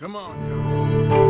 Come on.